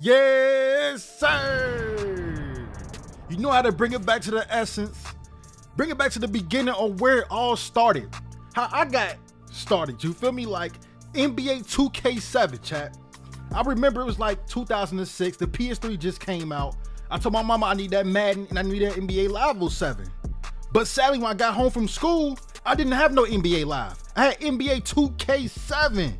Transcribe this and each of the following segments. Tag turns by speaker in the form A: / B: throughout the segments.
A: Yes, sir. You know how to bring it back to the essence. Bring it back to the beginning of where it all started. How I got started. You feel me? Like NBA 2K7, chat. I remember it was like 2006. The PS3 just came out. I told my mama I need that Madden and I need that NBA Live 07. But sadly, when I got home from school, I didn't have no NBA Live. I had NBA 2K7.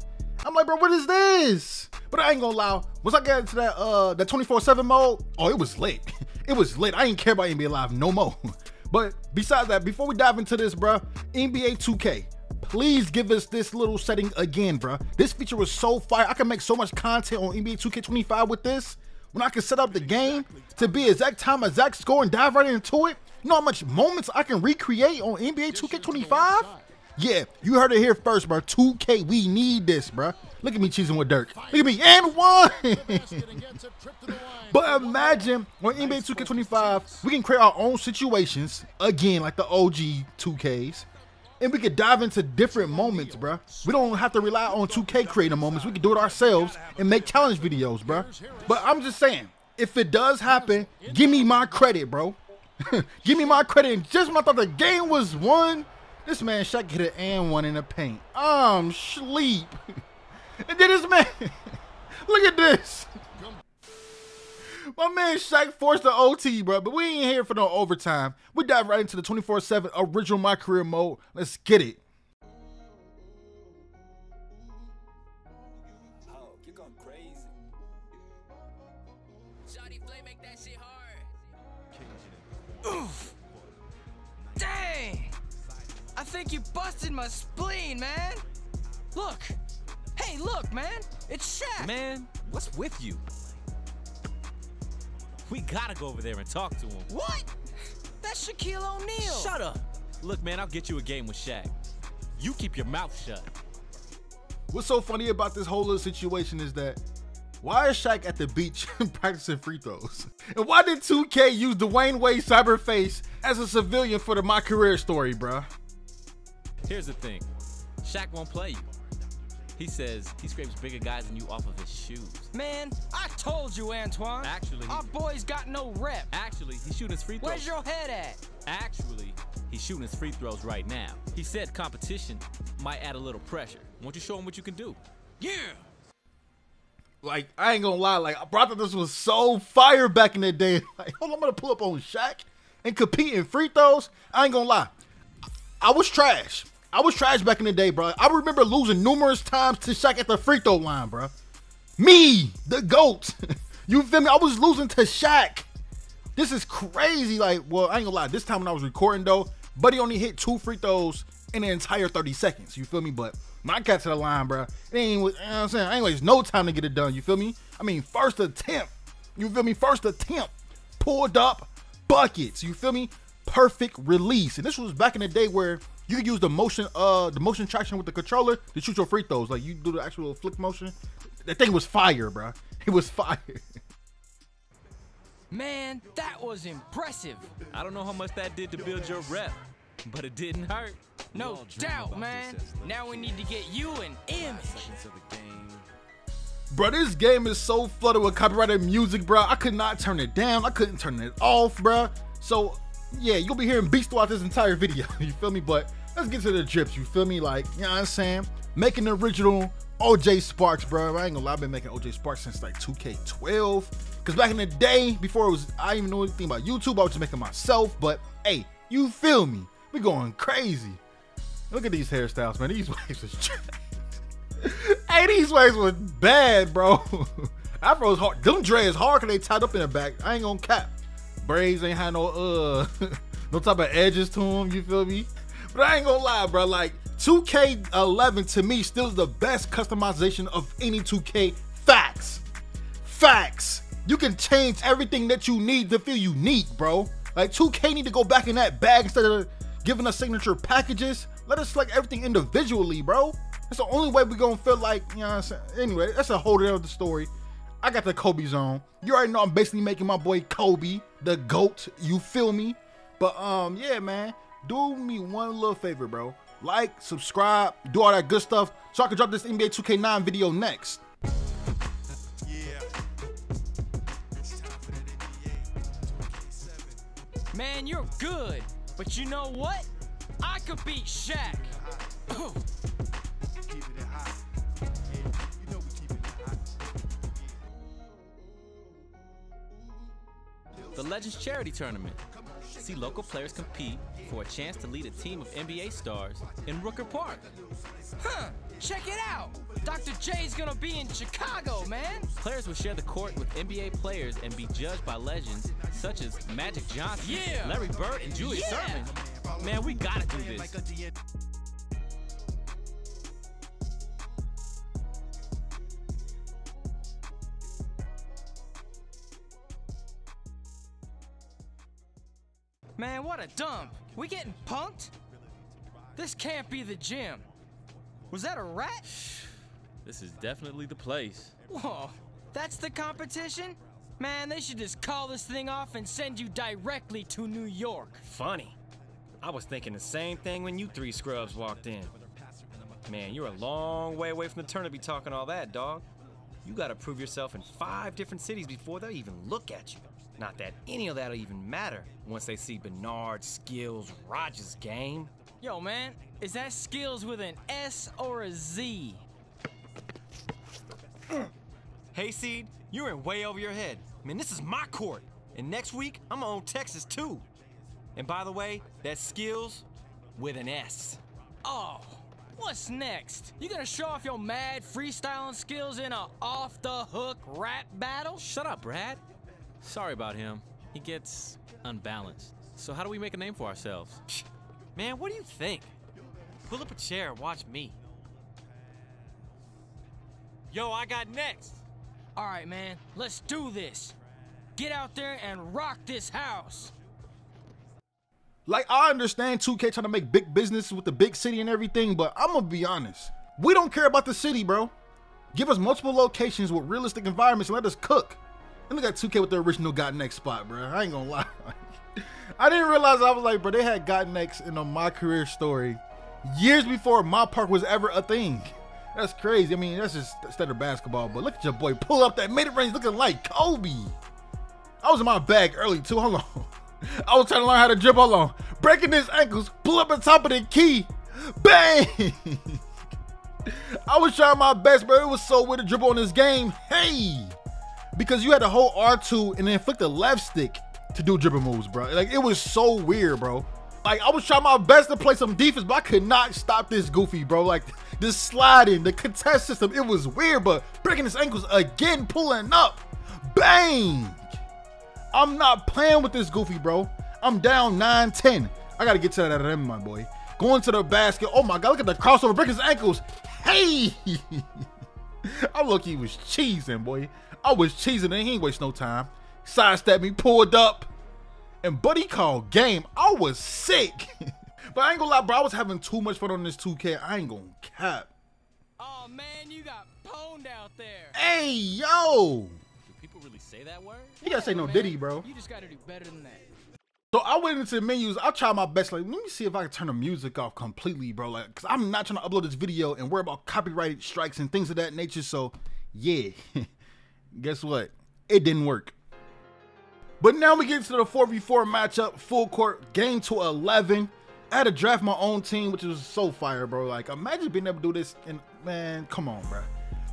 A: I'm like, bro, what is this? But I ain't gonna lie. Once I got into that uh that 24/7 mode, oh, it was lit. it was lit. I didn't care about NBA Live no more. but besides that, before we dive into this, bro, NBA 2K, please give us this little setting again, bro. This feature was so fire. I can make so much content on NBA 2K25 with this. When I can set up the game to be exact time, exact score, and dive right into it. You know how much moments I can recreate on NBA 2K25? Yeah, you heard it here first, bro. 2K, we need this, bro. Look at me cheesing with Dirk. Look at me, and one. but imagine on NBA 2K25, we can create our own situations, again, like the OG 2Ks, and we could dive into different moments, bro. We don't have to rely on 2K creating moments. We can do it ourselves and make challenge videos, bro. But I'm just saying, if it does happen, give me my credit, bro. give me my credit. And just when I thought the game was won, this man Shaq get an and one in the paint. I'm sleep. and then this man, look at this. My man Shaq forced the OT, bro, but we ain't here for no overtime. We dive right into the 24-7 original My Career mode. Let's get it.
B: Busted my spleen, man. Look. Hey, look, man. It's Shaq.
C: Man, what's with you? We gotta go over there and talk to him.
B: What? That's Shaquille O'Neal.
C: Shut up. Look, man, I'll get you a game with Shaq. You keep your mouth shut.
A: What's so funny about this whole little situation is that why is Shaq at the beach practicing free throws? And why did 2K use Dwyane Wade Cyberface as a civilian for the My Career story, bruh?
C: Here's the thing Shaq won't play you. He says he scrapes bigger guys than you off of his shoes.
B: Man, I told you, Antoine.
C: Actually,
B: our boy's got no rep.
C: Actually, he's shooting his free throws.
B: Where's your head at?
C: Actually, he's shooting his free throws right now. He said competition might add a little pressure. Won't you show him what you can do?
B: Yeah.
A: Like, I ain't gonna lie, like, I thought this was so fire back in the day. Like, hold on, I'm gonna pull up on Shaq and compete in free throws. I ain't gonna lie. I was trash. I was trash back in the day, bro. I remember losing numerous times to Shaq at the free throw line, bro. Me, the GOAT. you feel me? I was losing to Shaq. This is crazy. Like, well, I ain't gonna lie. This time when I was recording, though, Buddy only hit two free throws in the entire 30 seconds. You feel me? But I got to the line, bro, it ain't, you know what I'm saying? Anyways, no time to get it done. You feel me? I mean, first attempt. You feel me? First attempt. Pulled up buckets. You feel me? Perfect release. And this was back in the day where you could use the motion, uh, the motion traction with the controller to shoot your free throws. Like you do the actual flick motion. That thing was fire, bro. It was fire.
B: Man, that was impressive.
C: I don't know how much that did to build your rep, but it didn't hurt.
B: No doubt, man. Now we need to get you an image.
A: Bro, this game is so flooded with copyrighted music, bro. I could not turn it down. I couldn't turn it off, bro. So, yeah, you'll be hearing beats throughout this entire video. You feel me? But let's get to the drips. You feel me? Like, you know what I'm saying? Making the original OJ Sparks, bro. I ain't gonna lie, I've been making OJ Sparks since like 2K12. Cause back in the day, before it was, I didn't even know anything about YouTube. I was just making myself. But hey, you feel me? We going crazy. Look at these hairstyles, man. These waves was Hey, these waves was bad, bro. Afro's hard. Them dreads hard cause they tied up in the back. I ain't gonna cap. Braids ain't had no uh no type of edges to them, you feel me? But I ain't gonna lie, bro. Like 2K11 to me still is the best customization of any 2K. Facts. Facts. You can change everything that you need to feel unique, bro. Like 2K need to go back in that bag instead of giving us signature packages. Let us select everything individually, bro. That's the only way we gonna feel like, you know what I'm saying? Anyway, that's a whole other story. I got the Kobe zone. You already know I'm basically making my boy Kobe the GOAT. You feel me? But um, yeah, man do me one little favor, bro. Like, subscribe, do all that good stuff so I can drop this NBA 2K9 video next.
B: Man, you're good. But you know what? I could beat Shaq.
C: The Legends Charity Tournament. See local players compete for a chance to lead a team of NBA stars in Rucker Park.
B: Huh, check it out. Dr. J's gonna be in Chicago, man.
C: Players will share the court with NBA players and be judged by legends such as Magic Johnson,
B: Yeah.
C: Larry Bird, and Julius
B: Yeah.
C: Erving. Man, we gotta do this.
B: Man, what a dump. We getting punked? This can't be the gym. Was that a rat?
C: This is definitely the place.
B: Whoa, that's the competition? Man, they should just call this thing off and send you directly to New York.
D: Funny. I was thinking the same thing when you three scrubs walked in. Man, you're a long way away from the turn to be talking all that, dog. You gotta prove yourself in five different cities before they'll even look at you. Not that any of that'll even matter once they see Bernard, Skills, Rogers' game.
B: Yo, man, is that skills with an S or a Z?
D: Hayseed, you're in way over your head. Man, this is my court. And next week, I'm own Texas too. And by the way, that's Skills with an S.
B: Oh, what's next? You gonna show off your mad freestyling skills in a off-the-hook rap battle?
C: Shut up, Brad. Sorry about him. He gets unbalanced. So how do we make a name for ourselves?
D: Man, what do you think? Pull up a chair and watch me. Yo, I got next.
B: All right, man, let's do this. Get out there and rock this house.
A: Like I understand 2K trying to make big business with the big city and everything, but I'm gonna be honest. We don't care about the city, bro. Give us multiple locations with realistic environments and let us cook. Look at 2K with the original Got Next spot, bro. I ain't gonna lie. I didn't realize I was like, bro, they had Got Next in a my career story years before my park was ever a thing. That's crazy. I mean, that's just standard basketball, but look at your boy pull up that mid range looking like Kobe. I was in my bag early too. Hold on. I was trying to learn how to dribble. Hold on. Breaking his ankles, pull up on top of the key. Bang! I was trying my best, bro. It was so weird to dribble on this game. Hey! Because you had to hold R2 and then flick the left stick to do dribble moves, bro. Like, it was so weird, bro. Like, I was trying my best to play some defense, but I could not stop this goofy, bro. Like, the sliding, the contest system, it was weird, but breaking his ankles again, pulling up. Bang! I'm not playing with this goofy, bro. I'm down 9-10. I gotta get to that end, my boy. Going to the basket. Oh my god, look at the crossover, Breaking his ankles. Hey! I look, he was cheesing, boy. I was cheesing and he ain't waste no time. Sidestepped me, pulled up, and buddy called game. I was sick. but I ain't gonna lie, bro. I was having too much fun on this 2K. I ain't gonna cap.
B: Oh man, you got pwned out there.
A: Hey, yo!
C: Do people really say that word?
A: You gotta say no
B: Man,
A: Diddy, bro.
B: You just gotta do better than that.
A: So I went into the menus. I tried my best. Like, let me see if I can turn the music off completely, bro. Like, cause I'm not trying to upload this video and worry about copyright strikes and things of that nature. So, yeah. Guess what? It didn't work. But now we get to the 4v4 matchup, full court, game to 11. I had to draft my own team, which was so fire, bro. Like, imagine being able to do this. And man, come on, bro.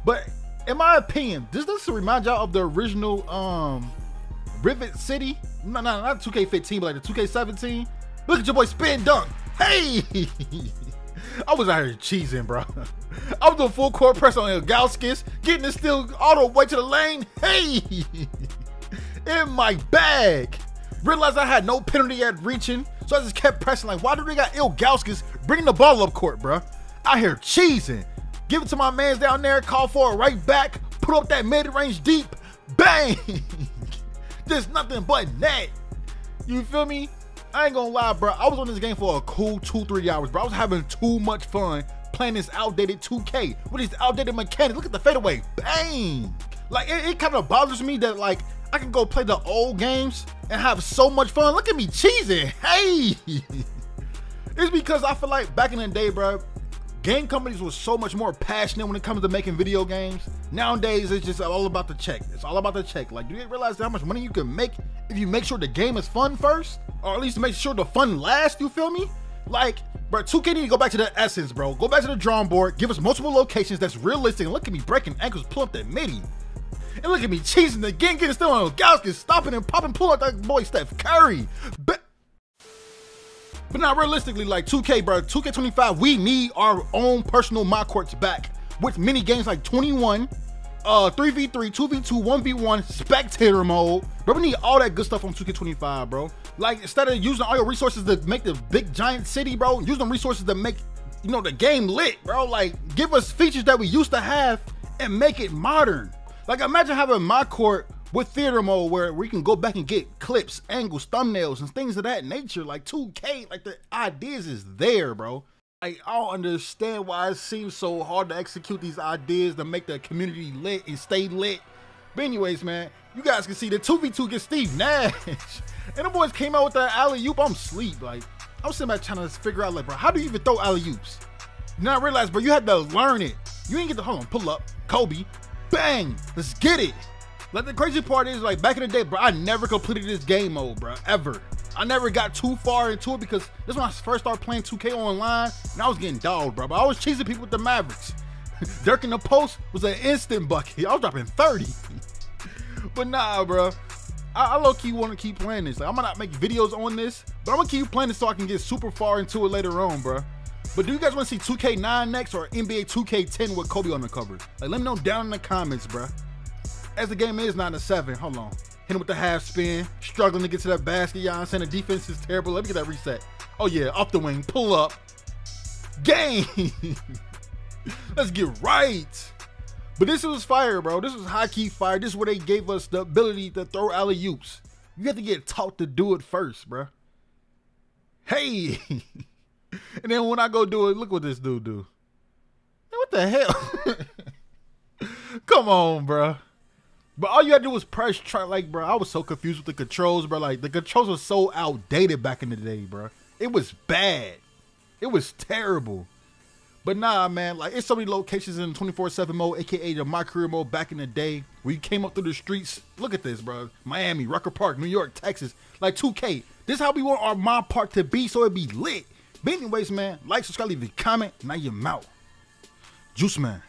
A: But in my opinion, does this remind y'all of the original um Rivet City? No, no, not 2K15, but like the 2K17. Look at your boy spin dunk. Hey! I was out here cheesing, bro. I was doing full court press on Ilgauskas, getting it still all the way to the lane. Hey! In my bag. Realized I had no penalty at reaching, so I just kept pressing. Like, why do they got Ilgauskas bringing the ball up court, bro? Out here cheesing. Give it to my mans down there, call for it right back, put up that mid-range deep, bang! There's nothing but net. You feel me? I ain't gonna lie, bro. I was on this game for a cool two, three hours, bro. I was having too much fun playing this outdated 2K with these outdated mechanics. Look at the fadeaway, bang! Like it, it kind of bothers me that like I can go play the old games and have so much fun. Look at me cheesing. Hey, it's because I feel like back in the day, bro, game companies were so much more passionate when it comes to making video games. Nowadays, it's just all about the check. It's all about the check. Like, do you realize how much money you can make if you make sure the game is fun first? or at least make sure the fun lasts. You feel me? Like, bro, 2K need to go back to the essence, bro. Go back to the drawing board, give us multiple locations that's realistic. And look at me breaking ankles, pull up that midi. And look at me cheesing again, getting still on Gauskis, stopping and popping, pull up that boy Steph Curry. But, but not realistically, like 2K, bro, 2K25, we need our own personal my courts back with mini games like 21, uh 3v3, 2v2, 1v1, spectator mode. Bro, we need all that good stuff on 2K25, bro. Like instead of using all your resources to make the big giant city, bro, use them resources to make you know the game lit, bro. Like give us features that we used to have and make it modern. Like imagine having my court with theater mode where we can go back and get clips, angles, thumbnails, and things of that nature. Like 2K, like the ideas is there, bro. I don't understand why it seems so hard to execute these ideas to make the community lit and stay lit. But anyways, man, you guys can see the 2v2 get Steve Nash. and the boys came out with that alley-oop. I'm sleep. Like, I'm sitting back trying to figure out, like, bro, how do you even throw alley-oops? Now I realize, bro, you had to learn it. You ain't get to, hold on, pull up, Kobe, bang, let's get it. Like, the crazy part is, like, back in the day, bro, I never completed this game mode, bro, ever. I never got too far into it because this when I first started playing 2K online and I was getting dogged, bro. But I was chasing people with the Mavericks. Dirk in the post was an instant bucket. I was dropping 30. but nah, bro. I, I low key want to keep playing this. Like, I'm gonna not make videos on this, but I'm gonna keep playing this so I can get super far into it later on, bro. But do you guys want to see 2K9 next or NBA 2K10 with Kobe on the cover? Like, let me know down in the comments, bro. As the game is 9 to 7, hold on. Hit him with the half spin, struggling to get to that basket. Y'all saying the defense is terrible. Let me get that reset. Oh yeah, off the wing, pull up, game. Let's get right. But this was fire, bro. This was high key fire. This is where they gave us the ability to throw alley oops. You have to get taught to do it first, bro. Hey. and then when I go do it, look what this dude do. What the hell? Come on, bro. But all you had to do was press try like bro, I was so confused with the controls, bro. Like the controls were so outdated back in the day, bro. It was bad. It was terrible. But nah, man, like it's so many locations in 24-7 mode, aka the my career mode back in the day, where you came up through the streets. Look at this, bro. Miami, Rucker Park, New York, Texas. Like 2K. This is how we want our my park to be, so it be lit. But anyways, man, like, subscribe, leave a comment. Now you're out. Juice man.